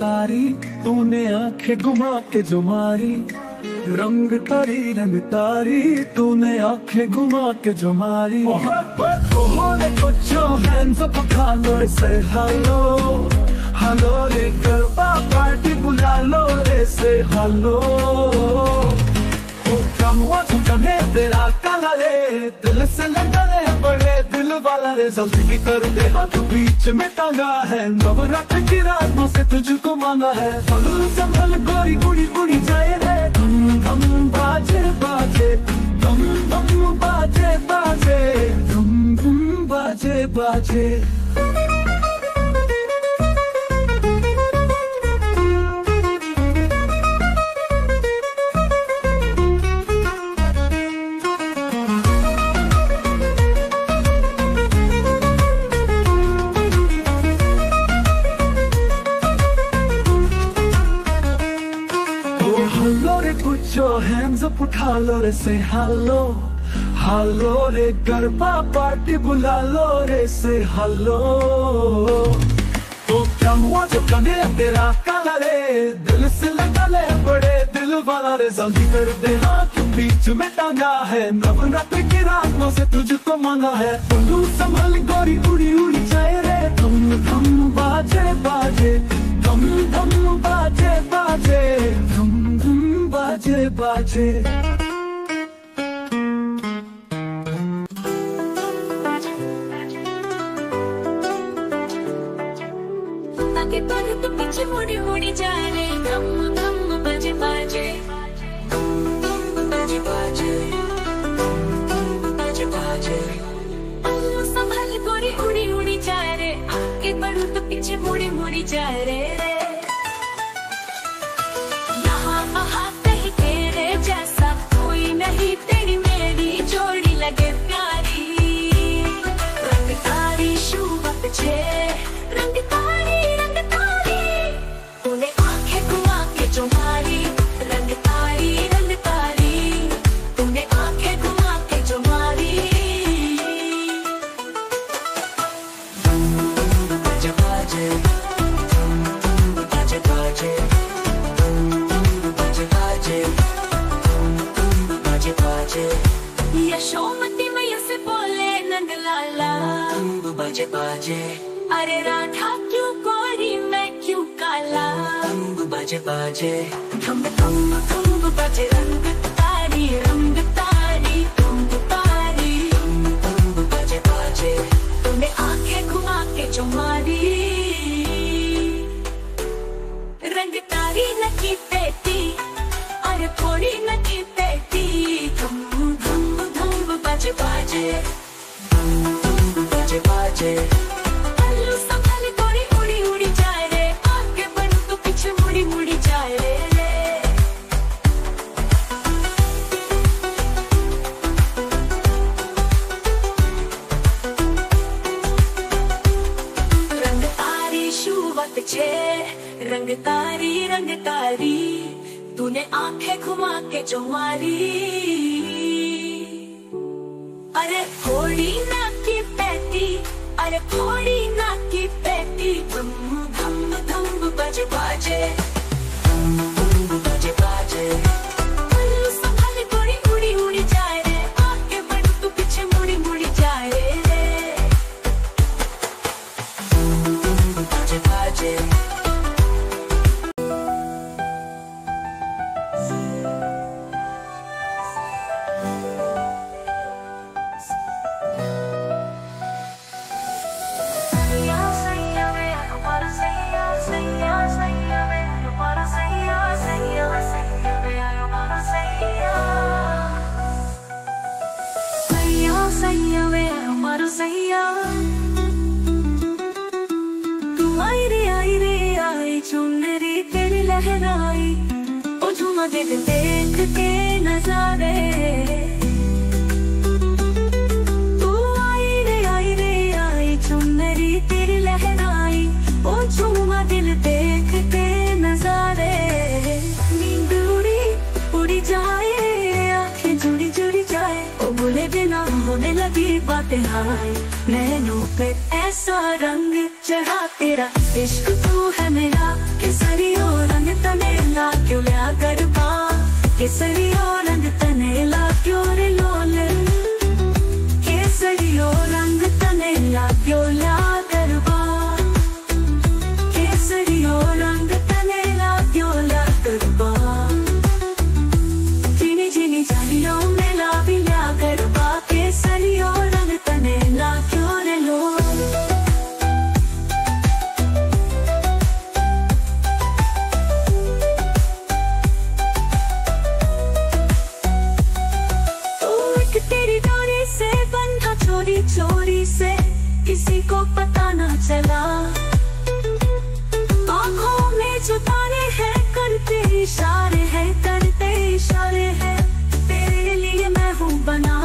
तारी, तूने आँखें घुमा के जो मारी, रंग तारी रंग तारी, तूने आँखें घुमा के जो मारी। हेलो हेलो रे गरबा पार्टी बुला लो रे से हेलो कम तू तेरा दिल से लगा वाला रे, जल्दी कर दे। हाथ बीच में टांगा है। नवरात्र की रातों से तुझको मांगा है। फल संभल, गोरी गुड़ी गुड़ी जाए रे। धम धम, बाजे बाजे। धम धम, बाजे बाजे। धम धम, बाजे बाजे। Hands up उठा लो रे say hello hello रे, गरबा पार्टी बुला लो रे say hello तो क्या हुआ जो कने तेरा काला रे? दिल से लगा ले बड़े दिल वाला रे जल्दी कर दे हाथ, बीच में टांगा है। नवरात्र की रातों से तुझको मांगा है। तू संभल, गोरी उड़ी उड़ी जाए रे। तुम तुम बाजे बाजे, धम धम बाजे बाजे। धम धम I did. बाजे। अरे राधा क्यों गोरी? मैं क्यों काला? बाजे बाजे। थम थम थम बाजे। रंग तारी रंग तारी रंग तारी बाजे बाजे। तूने आँखें घुमा के जो मारी। रंग तारी लगी बेटी अरे थोड़ी लगी बेटी धम धम धम बाजे बाजे। बजे बाजे। शुवत छे, रंग तारी रंग तारी, तूने आँखें घुमा के जो मारी। अरे थोड़ी ना की पैती, अरे थोड़ी ना की पैती धम धम धम बाजे बजे। लहराई ओ झूमा देख के नजारे। तू आई रे आई रे, आई चुनरी तेरी लहराई, ओ झूमा दिल देख के नजारे। नींद उड़ी उड़ी जाए, आँखें जुड़ी जुड़ी जाए, ओ बोले बिना होने लगी बातें हाय। नैनों पे ऐसा रंग चढ़ा तेरा, इश्क तू है मेरा। केसरियो रंग तनेला क्यों लिया गरबा केसरियो पता न चला। आँखों में जो तारे हैं, करते इशारे हैं, करते इशारे हैं। तेरे लिए मैं हूँ बना।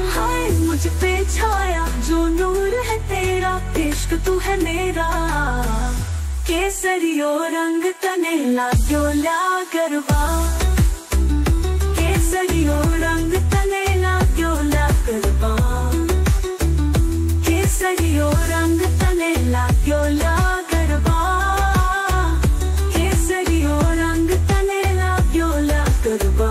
हाय, मुझ पे छाया, जो नूर है तेरा, इश्क तू है मेरा। केसरियो रंग तनेला क्यों गरबा केसरियो रंग केसरियो रंग तनेला क्योला गरबा केसरियो रंग तनेला क्योला गरबा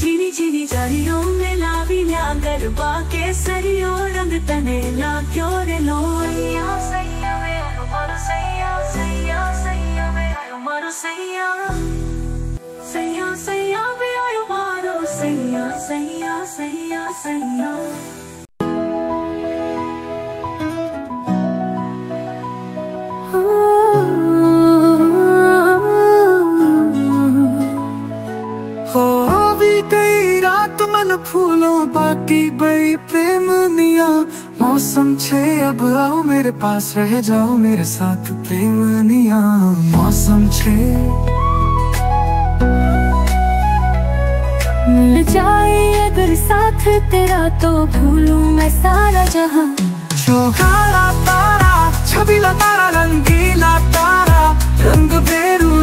चीनी चीनी जारियो मेला विल्या गरबा केसरियो रंग तनेला क्यों रे लोया सैया वे हमारो सैया सैया सैया वे हमारो सैया। सैया सैया वे आयो मारो सैया सैया सैया सैया। बाकी बई प्रेम निया मौसम छे अब आओ मेरे पास रह जाओ मेरे साथ प्रेम निया मौसम छे। मिल जाए अगर साथ तेरा तो भूलूं मैं सारा जहाँ। चौकारा तारा छबीला तारा रंगीला तारा रंग बेरू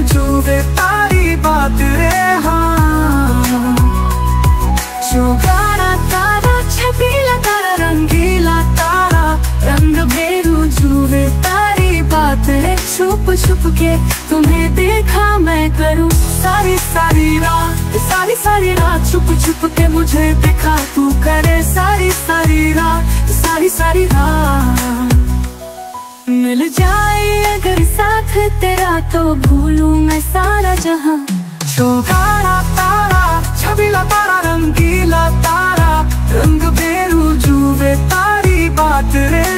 के, तुम्हें देखा मैं करूँ सारी सारी रात, सारी सारी रात, छुप छुप के मुझे दिखा, तू करे सारी सारी रात, सारी सारी रात। मिल जाए अगर साथ तेरा तो भूलूं मैं सारा जहाँ। चौकारा तारा, छबीला तारा, रंगीला तारा, रंग बेरू जुवे तारी बात रे।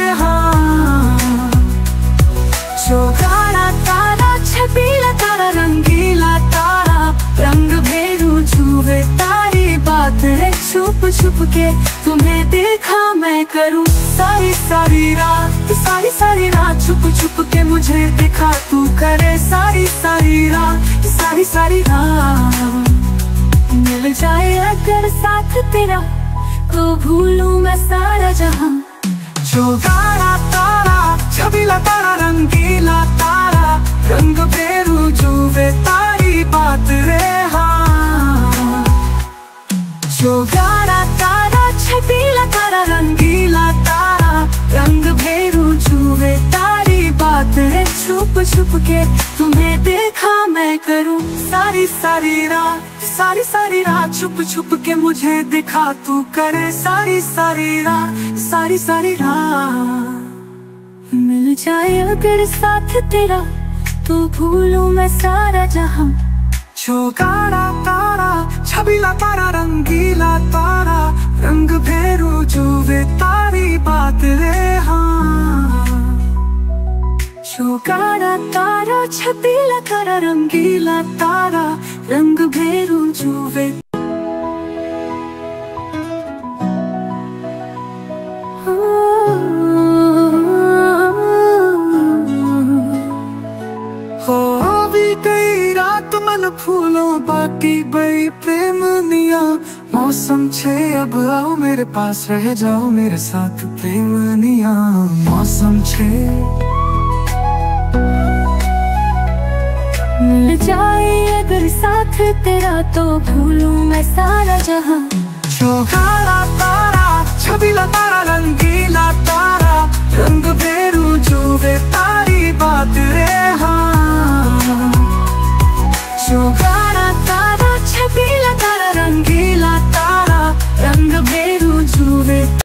छुप के तुम्हें देखा मैं करूँ? सारी सारी रात, सारी सारी रात छुप छुप के मुझे दिखा तू करे। सारी सारी रात, सारी सारी रात। मिल जाए अगर साथ तेरा तो भूलूं मैं सारा जहाँ। चौगारा तारा, छबीला तारा, रंगीला तारा, रंग बेरू जुवे तारी बात रे हाँ। चौगारा तारा छुप छुप के तुम्हें देखा मैं करूँ? सारी सारी रात, सारी सारी रात छुप छुप के मुझे दिखा तू करे। सारी सारी रात, सारी सारी रात। मिल जाए अगर साथ तेरा तो भूलू मैं सारा जहाँ। चौकारा तारा, छबीला तारा, रंगीला तारा, रंग भेरू जुवे तारी बात रे हाँ। छबीला तारा, रंगीला तारा, रंग भेरू कई रात मन फूलों, बाकी बई प्रेम निया। मौसम छे, अब आओ मेरे पास, रह जाओ मेरे साथ प्रेम निया। मौसम छे। मिल जाए अगर साथ तेरा तो भूलू मैं सारा जहाँ। चौकाला तारा, छबीला तारा, रंगीला तारा, रंग भेरू जुबे तारी बात रे हाँ। चौकाला तारा, छबीला तारा रंगी